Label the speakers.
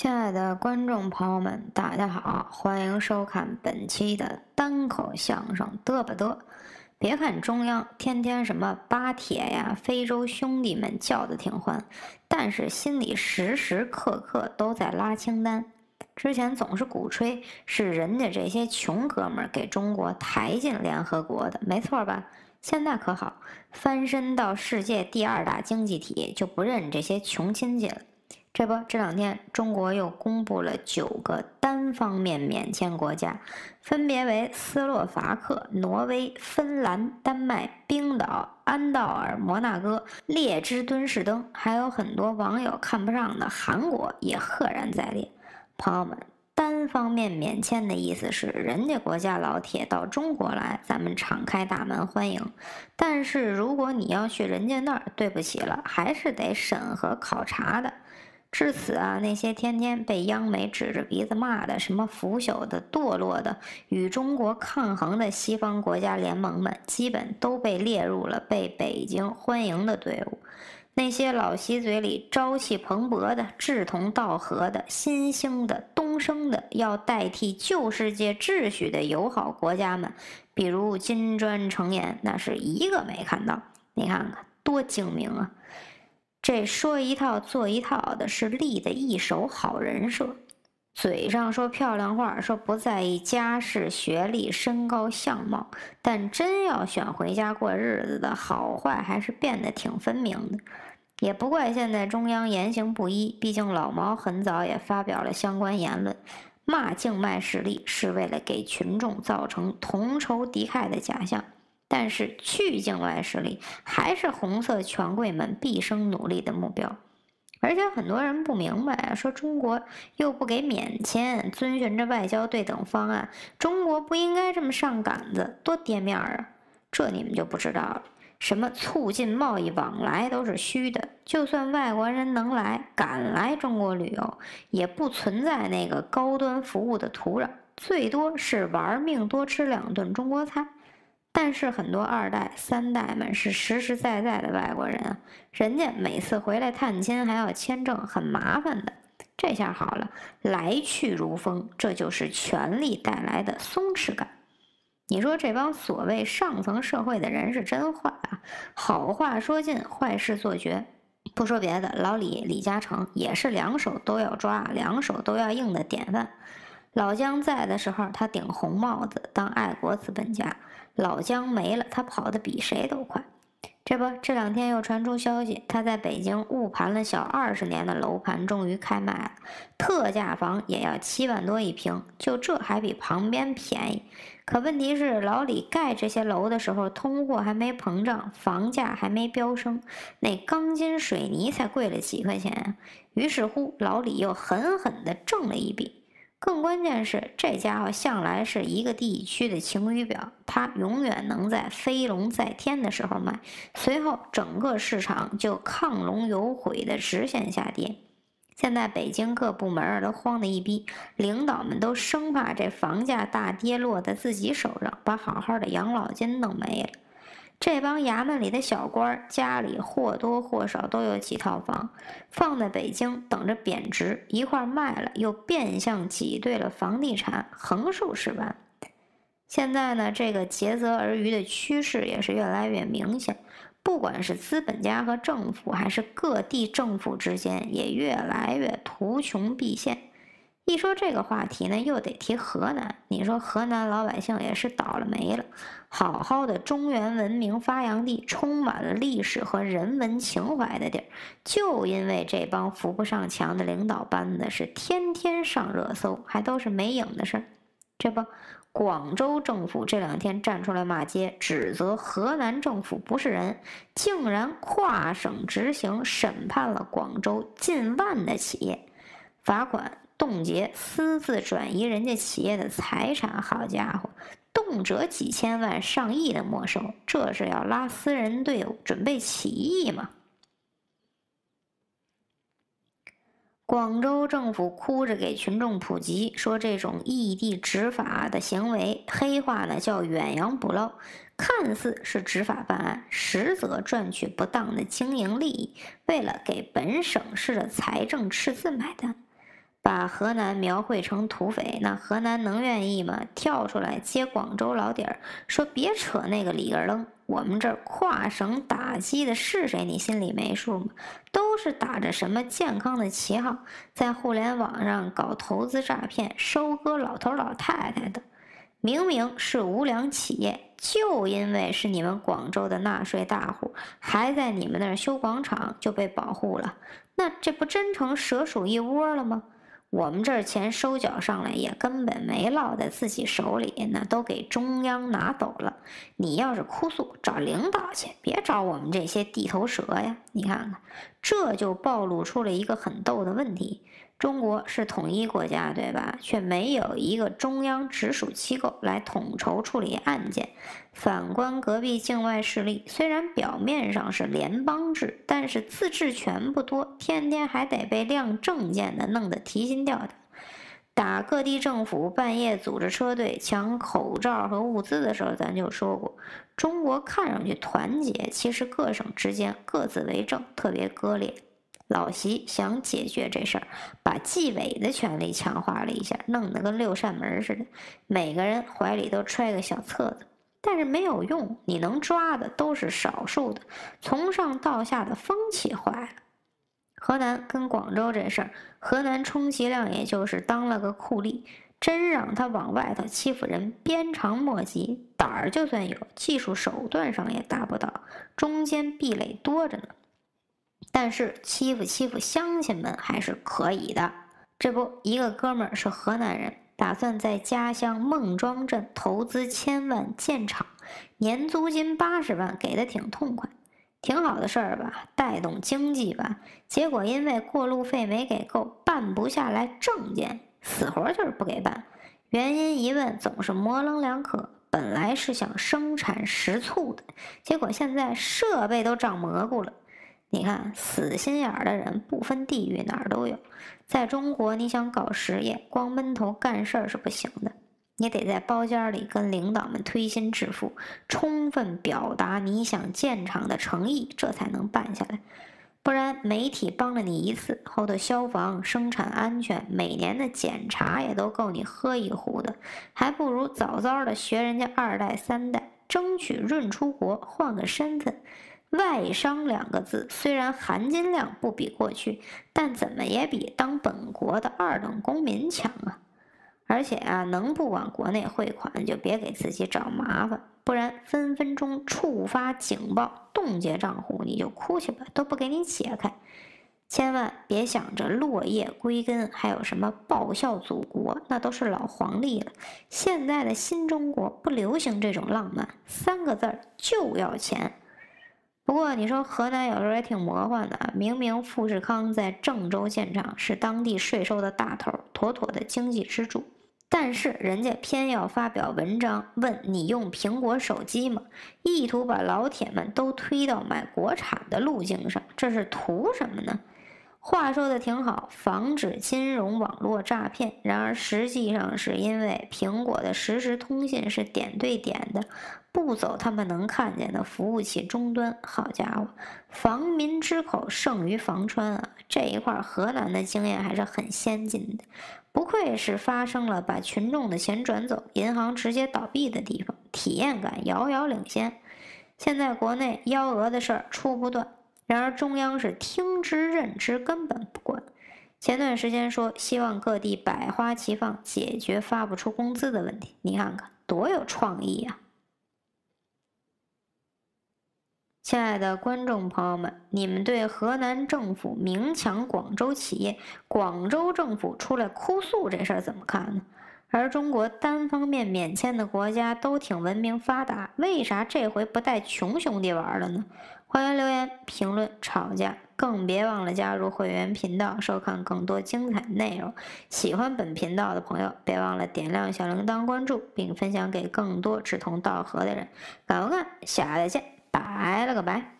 Speaker 1: 亲爱的观众朋友们，大家好，欢迎收看本期的单口相声嘚吧嘚。别看中央天天什么巴铁呀、非洲兄弟们叫的挺欢，但是心里时时刻刻都在拉清单。之前总是鼓吹是人家这些穷哥们儿给中国抬进联合国的，没错吧？现在可好，翻身到世界第二大经济体就不认这些穷亲戚了。这不，这两天中国又公布了九个单方面免签国家，分别为斯洛伐克、挪威、芬兰、丹麦、冰岛、安道尔、摩纳哥、列支敦士登，还有很多网友看不上的韩国也赫然在列。朋友们，单方面免签的意思是，人家国家老铁到中国来，咱们敞开大门欢迎；但是如果你要去人家那儿，对不起了，还是得审核考察的。至此啊，那些天天被央媒指着鼻子骂的什么腐朽的、堕落的、与中国抗衡的西方国家联盟们，基本都被列入了被北京欢迎的队伍。那些老习嘴里朝气蓬勃的、志同道合的、新兴的、东升的、要代替旧世界秩序的友好国家们，比如金砖成员，那是一个没看到。你看看，多精明啊！这说一套做一套的是立的一手好人设，嘴上说漂亮话，说不在意家世、学历、身高、相貌，但真要选回家过日子的好坏，还是变得挺分明的。也不怪现在中央言行不一，毕竟老毛很早也发表了相关言论，骂境外势力是为了给群众造成同仇敌忾的假象。但是去境外势力还是红色权贵们毕生努力的目标，而且很多人不明白啊，说中国又不给免签，遵循着外交对等方案，中国不应该这么上杆子，多跌面啊！这你们就不知道了，什么促进贸易往来都是虚的，就算外国人能来、敢来中国旅游，也不存在那个高端服务的土壤，最多是玩命多吃两顿中国菜。但是很多二代、三代们是实实在在的外国人啊，人家每次回来探亲还要签证，很麻烦的。这下好了，来去如风，这就是权力带来的松弛感。你说这帮所谓上层社会的人是真坏啊？好话说尽，坏事做绝。不说别的，老李李嘉诚也是两手都要抓、两手都要硬的典范。老姜在的时候，他顶红帽子当爱国资本家。老姜没了，他跑得比谁都快。这不，这两天又传出消息，他在北京误盘了小二十年的楼盘，终于开卖了，特价房也要七万多一平，就这还比旁边便宜。可问题是，老李盖这些楼的时候，通货还没膨胀，房价还没飙升，那钢筋水泥才贵了几块钱。于是乎，老李又狠狠地挣了一笔。更关键是，这家伙向来是一个地区的晴雨表，他永远能在飞龙在天的时候卖，随后整个市场就亢龙有悔的直线下跌。现在北京各部门儿都慌得一逼，领导们都生怕这房价大跌落在自己手上，把好好的养老金弄没了。这帮衙门里的小官家里或多或少都有几套房，放在北京等着贬值，一块卖了又变相挤兑了房地产，横竖是完。现在呢，这个竭泽而渔的趋势也是越来越明显，不管是资本家和政府，还是各地政府之间，也越来越图穷匕现。一说这个话题呢，又得提河南。你说河南老百姓也是倒了霉了，好好的中原文明发扬地，充满了历史和人文情怀的地儿，就因为这帮扶不上墙的领导班子是天天上热搜，还都是没影的事儿。这不，广州政府这两天站出来骂街，指责河南政府不是人，竟然跨省执行审判了广州近万的企业，罚款。冻结、私自转移人家企业的财产，好家伙，动辄几千万、上亿的没收，这是要拉私人队伍准备起义吗？广州政府哭着给群众普及，说这种异地执法的行为，黑话呢叫远洋捕捞，看似是执法办案，实则赚取不当的经营利益，为了给本省市的财政赤字买单。把河南描绘成土匪，那河南能愿意吗？跳出来接广州老底儿，说别扯那个里格楞，我们这儿跨省打击的是谁？你心里没数吗？都是打着什么健康的旗号，在互联网上搞投资诈骗、收割老头老太太的。明明是无良企业，就因为是你们广州的纳税大户，还在你们那儿修广场，就被保护了。那这不真成蛇鼠一窝了吗？我们这儿钱收缴上来也根本没落在自己手里，那都给中央拿走了。你要是哭诉，找领导去，别找我们这些地头蛇呀！你看看，这就暴露出了一个很逗的问题。中国是统一国家，对吧？却没有一个中央直属机构来统筹处理案件。反观隔壁境外势力，虽然表面上是联邦制，但是自治权不多，天天还得被亮证件的弄得提心吊胆。打各地政府半夜组织车队抢口罩和物资的时候，咱就说过，中国看上去团结，其实各省之间各自为政，特别割裂。老习想解决这事儿，把纪委的权力强化了一下，弄得跟六扇门似的，每个人怀里都揣个小册子，但是没有用，你能抓的都是少数的，从上到下的风气坏了。河南跟广州这事儿，河南充其量也就是当了个酷吏，真让他往外头欺负人，鞭长莫及，胆儿就算有，技术手段上也达不到，中间壁垒多着呢。但是欺负欺负乡亲们还是可以的。这不，一个哥们儿是河南人，打算在家乡孟庄镇投资千万建厂，年租金八十万，给的挺痛快，挺好的事儿吧，带动经济吧。结果因为过路费没给够，办不下来证件，死活就是不给办。原因一问，总是模棱两可。本来是想生产食醋的，结果现在设备都长蘑菇了。你看，死心眼儿的人不分地域哪儿都有。在中国，你想搞实业，光闷头干事儿是不行的，你得在包间里跟领导们推心置腹，充分表达你想建厂的诚意，这才能办下来。不然，媒体帮了你一次，后头消防、生产安全、每年的检查也都够你喝一壶的，还不如早早的学人家二代、三代，争取润出国，换个身份。外商两个字虽然含金量不比过去，但怎么也比当本国的二等公民强啊！而且啊，能不往国内汇款就别给自己找麻烦，不然分分钟触发警报冻结账户，你就哭去吧，都不给你解开。千万别想着落叶归根，还有什么报效祖国，那都是老黄历了。现在的新中国不流行这种浪漫，三个字儿就要钱。不过你说河南有时候也挺魔幻的！明明富士康在郑州建厂，是当地税收的大头，妥妥的经济支柱，但是人家偏要发表文章问你用苹果手机吗？意图把老铁们都推到买国产的路径上，这是图什么呢？话说的挺好，防止金融网络诈骗。然而实际上是因为苹果的实时通信是点对点的，不走他们能看见的服务器终端。好家伙，防民之口胜于防川啊！这一块河南的经验还是很先进的，不愧是发生了把群众的钱转走，银行直接倒闭的地方，体验感遥遥领先。现在国内幺蛾的事儿出不断。然而中央是听之任之，根本不管。前段时间说希望各地百花齐放，解决发不出工资的问题，你看看多有创意啊！亲爱的观众朋友们，你们对河南政府明抢广州企业，广州政府出来哭诉这事儿怎么看呢？而中国单方面免签的国家都挺文明发达，为啥这回不带穷兄弟玩了呢？欢迎留言评论吵架，更别忘了加入会员频道收看更多精彩内容。喜欢本频道的朋友，别忘了点亮小铃铛关注，并分享给更多志同道合的人。感恩看，下次再见，拜了个拜。